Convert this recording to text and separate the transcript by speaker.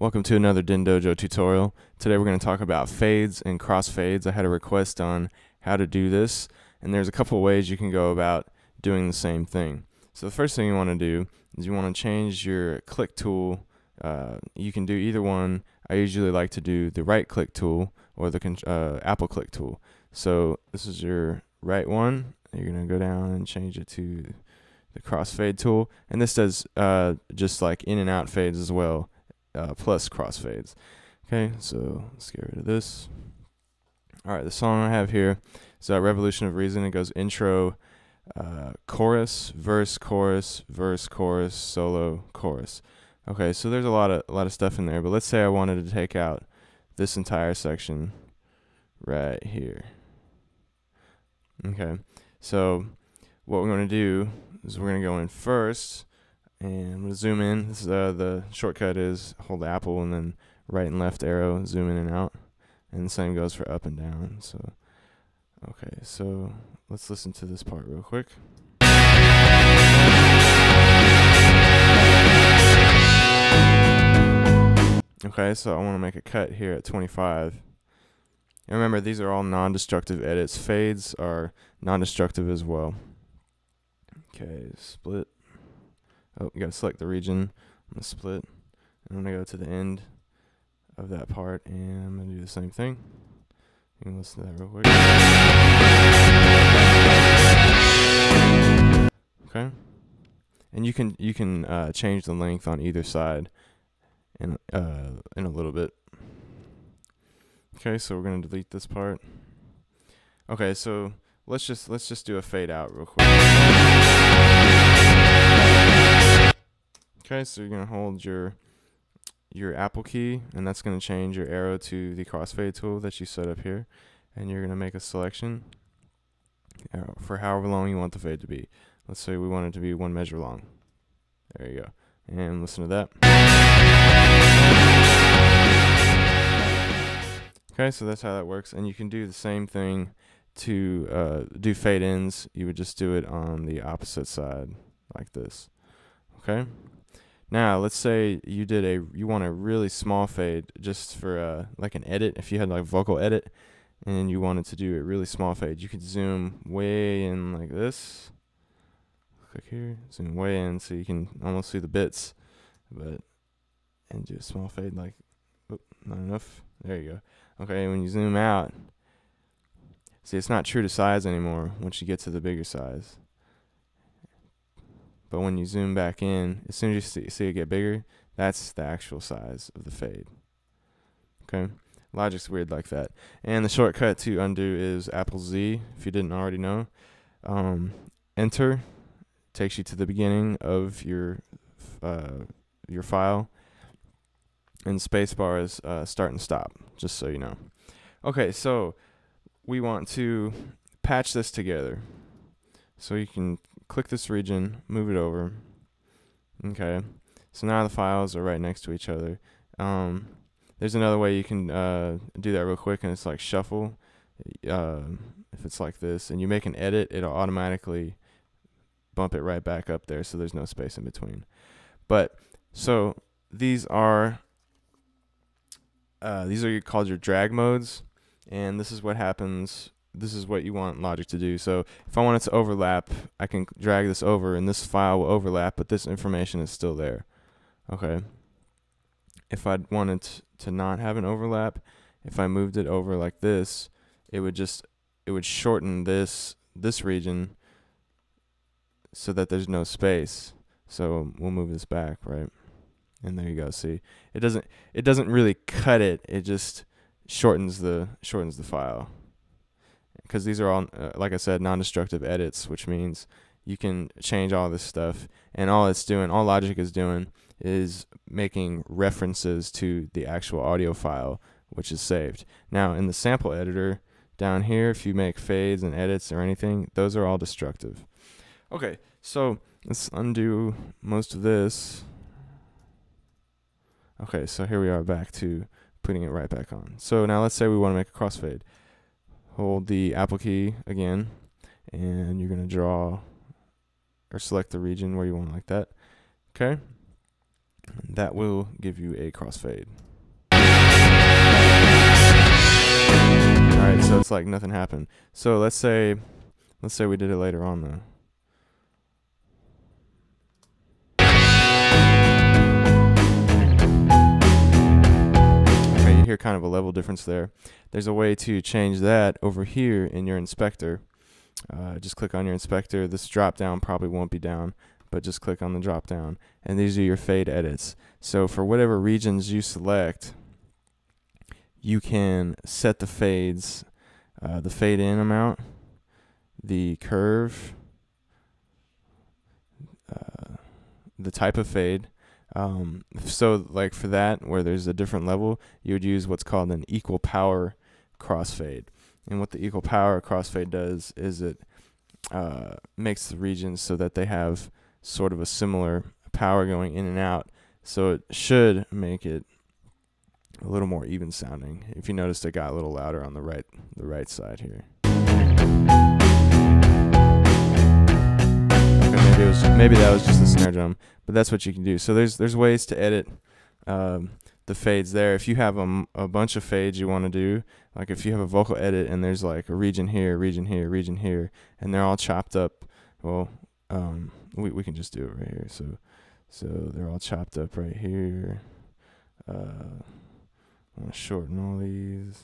Speaker 1: Welcome to another Din Dojo tutorial. Today we're going to talk about fades and crossfades. I had a request on how to do this, and there's a couple ways you can go about doing the same thing. So the first thing you want to do is you want to change your click tool. Uh, you can do either one. I usually like to do the right click tool or the uh, Apple click tool. So this is your right one. You're going to go down and change it to the crossfade tool, and this does uh, just like in and out fades as well, uh, plus crossfades. Okay, so let's get rid of this. All right, the song I have here is uh, Revolution of Reason. It goes intro, uh, chorus, verse, chorus, verse, chorus, solo, chorus. Okay, so there's a lot of a lot of stuff in there, but let's say I wanted to take out this entire section right here. Okay, so what we're going to do is we're going to go in first and I'm going to zoom in. This is, uh, the shortcut is hold Apple and then right and left arrow, zoom in and out. And the same goes for up and down. So, okay, so let's listen to this part real quick. Okay, so I want to make a cut here at 25. And remember, these are all non-destructive edits. Fades are non-destructive as well. Okay, split. Oh, you gotta select the region. I'm gonna split. And I'm gonna go to the end of that part and I'm gonna do the same thing. You can listen to that real quick. Okay. And you can you can uh, change the length on either side in uh, in a little bit. Okay, so we're gonna delete this part. Okay, so let's just let's just do a fade out real quick. Okay, so you're gonna hold your your Apple key, and that's gonna change your arrow to the crossfade tool that you set up here, and you're gonna make a selection uh, for however long you want the fade to be. Let's say we want it to be one measure long. There you go, and listen to that. Okay, so that's how that works, and you can do the same thing to uh, do fade ins, you would just do it on the opposite side like this. Okay. Now let's say you did a you want a really small fade just for uh, like an edit. If you had like vocal edit and you wanted to do a really small fade, you could zoom way in like this. Click here, zoom way in so you can almost see the bits, but and do a small fade like, oh, not enough. There you go. Okay, when you zoom out, See, it's not true to size anymore once you get to the bigger size. But when you zoom back in, as soon as you see, see it get bigger, that's the actual size of the fade. Okay? Logic's weird like that. And the shortcut to undo is Apple Z, if you didn't already know. Um, enter takes you to the beginning of your uh, your file. And spacebar is uh, start and stop, just so you know. Okay, so we want to patch this together. So you can click this region, move it over. Okay. So now the files are right next to each other. Um, there's another way you can uh, do that real quick, and it's like shuffle. Uh, if it's like this, and you make an edit, it'll automatically bump it right back up there, so there's no space in between. But so these are uh, these are called your drag modes and this is what happens this is what you want logic to do. So if I want it to overlap I can drag this over and this file will overlap but this information is still there. Okay. If I wanted to not have an overlap if I moved it over like this it would just it would shorten this this region so that there's no space. So we'll move this back right? And there you go see? It doesn't it doesn't really cut it. It just shortens the shortens the file because these are all uh, like I said non-destructive edits which means you can change all this stuff and all it's doing all logic is doing is making references to the actual audio file which is saved now in the sample editor down here if you make fades and edits or anything those are all destructive okay so let's undo most of this okay so here we are back to putting it right back on. So now let's say we want to make a crossfade. Hold the Apple key again, and you're going to draw or select the region where you want like that. Okay? that will give you a crossfade. Alright, so it's like nothing happened. So let's say let's say we did it later on though. Kind of a level difference there. There's a way to change that over here in your inspector. Uh, just click on your inspector. This drop down probably won't be down, but just click on the drop down. And these are your fade edits. So for whatever regions you select, you can set the fades, uh, the fade in amount, the curve, uh, the type of fade. Um, so like for that, where there's a different level, you would use what's called an equal power crossfade. And what the equal power crossfade does is it uh, makes the regions so that they have sort of a similar power going in and out. So it should make it a little more even sounding. If you noticed, it got a little louder on the right, the right side here. It was maybe that was just the snare drum, but that's what you can do. So there's there's ways to edit um, the fades there. If you have a, a bunch of fades you want to do, like if you have a vocal edit and there's like a region here, region here, region here, and they're all chopped up, well, um, we we can just do it right here. So so they're all chopped up right here. Uh, I'm gonna shorten all these.